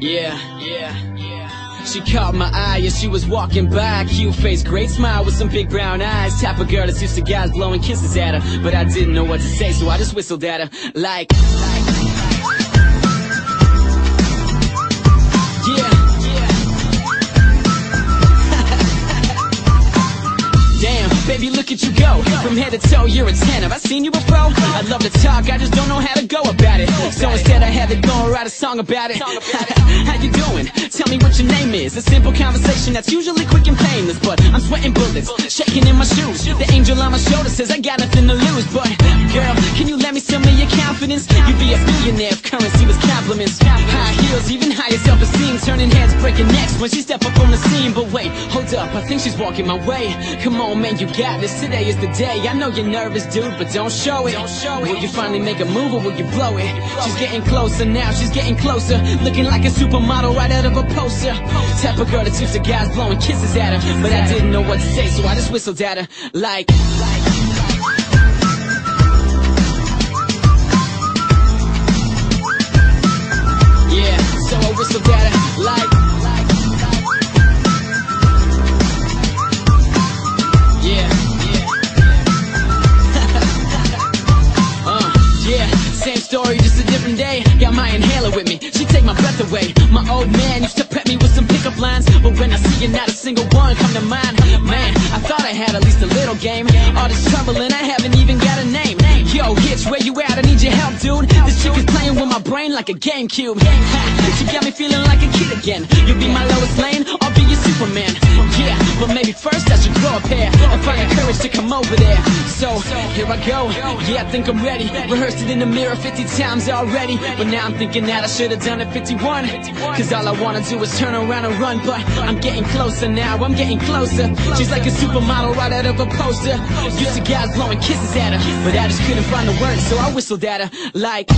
Yeah, yeah, yeah. She caught my eye as she was walking by. Cute face, great smile with some big brown eyes. Type of girl that's used to guys blowing kisses at her. But I didn't know what to say, so I just whistled at her. Like, yeah, baby, look at you go. From head to toe, you're a 10. Have I seen you before? I love to talk, I just don't know how to go about it. So instead, I had to go and write a song about it. how you doing? Tell me what your name is. A simple conversation that's usually quick and painless. But I'm sweating bullets, shaking in my shoes. The angel on my shoulder says I got nothing to lose. But girl, can you let me some of your confidence? You'd be a billionaire if currency was compliments. High heels, even breaking necks when she step up on the scene. But wait, hold up, I think she's walking my way. Come on, man, you got this. Today is the day. I know you're nervous, dude, but don't show it. Will you finally make a move or will you blow it? She's getting closer now, she's getting closer. Looking like a supermodel right out of a poster. Type of girl that used to guys blowing kisses at her. But I didn't know what to say, so I just whistled at her. Like, yeah, old man used to pet me with some pickup lines, but when I see you, not a single one come to mind. Man, I thought I had at least a little game. All this trouble and I haven't even got a name. Yo, Hitch, where you at? I need your help, dude. This chick is playing with my brain like a GameCube. She got me feeling like a kid again. You'll be my Lois Lane, I'll be your Superman. Yeah, courage to come over there. So, here I go. Yeah, I think I'm ready. Rehearsed it in the mirror 50 times already. But now I'm thinking that I should have done it 51. Cause all I wanna do is turn around and run. But I'm getting closer now, I'm getting closer. She's like a supermodel right out of a poster. Used to guys blowing kisses at her. But I just couldn't find the words, so I whistled at her. Like.